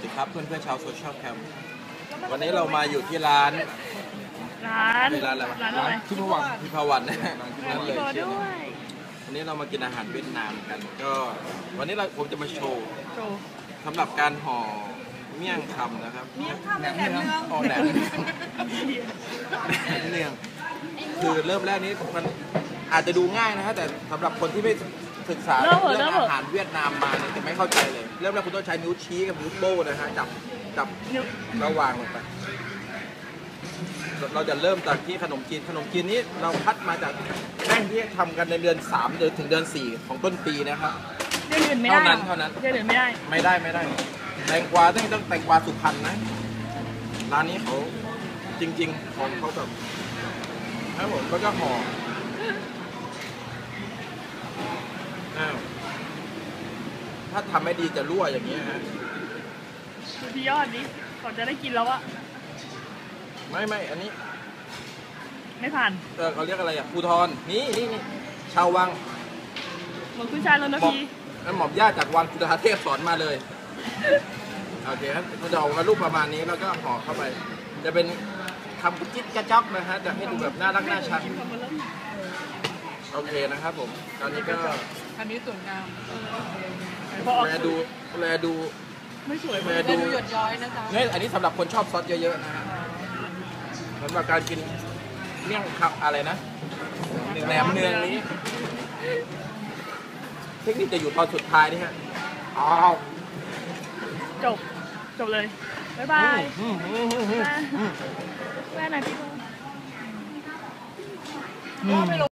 วัสดีครับเพื่อนเพื่อนๆชาวโซเชียลแคมวันนี้เรามาอยู่ที่ร้าน ร้านเป็นร้านอะไรวะร้านอะไรที่พวังพิพวันนะฮะร้านนั่นเลพี่ยโบเชียวด้วนะยวันนี้เรามากินอาหารเวียดนามกัน ก็วันนี้เราผมจะมาโชว์โชว์สำหรับการห่อเมี่ยงคำนะครับเมี่ยงคำแหนมเนืองอ๋อแหนมแหนมเนืองคือเริ่มแรกนี้มันอาจจะดูง่ายนะฮะแต่สำหรับคนที่ไม่ศึกษาเรื่องอาหารเวียดนามมาเนี่ยจะไม่เข้าใจเลย เริ่มแรกคุณต้องใช้นิ้วชี้กับนิ้วโป้งนะฮะจับจับนิ้วแล้ววางลงไปเราจะเริ่มจากที่ขนมจีนขนมจีนนี้เราคัดมาจากแป้งที่ทำกันในเดือน3เดือนถึงเดือน 4 ของต้นปีนะครับเดือนอื่นไม่ได้เท่านั้นเท่านั้นเดือนอื่นไม่ได้ไม่ได้ไม่ได้ แตงกวาต้องต้องแตงกวาสุพรรณนะร้านนี้เขาจริงๆของเขาแบบครับผมแล้วก็ห่ออ้าว ถ้าทำไม่ดีจะรั่วอย่างนี้ยฮะดูที่ยอดนี้ก่อนจะได้กินแล้วอะไม่ไม่อันนี้ ไม่ผ่านเออเขาเรียกอะไรอะภูทรนี่นี่นี่ชาววังหมดคุณชายแล้วนะหมอมพี่นั่นหม่อมญาติจากวังจุฬาเทพสอนมาเลยโอเคครับเราจะออกมารูปประมาณนี้แล้วก็ห่อเข้าไป จะเป็นทำกุจิ๊ดกระจ๊อกนะฮะจะให้ดูแบบน่ารักน่าชังโอเคนะครับผมตอนนี้ก็อันนี้สวยงามพอออก แลดูแลดูไม่สวยแลจะดูดูหยดย้อยนะจ๊ะเนี่ยอันนี้สำหรับคนชอบซอสเยอะๆนะฮะสำหรับการกินเมี่ยงคำอะไรนะแหนมเนืองนี้ เทคนิคจะอยู่ตอนสุดท้ายนี่ฮะอ้าวจบ จบเลย บ๊ายบายอืมอืมอืมอืมแม่แม่ไหนพี่โบอืม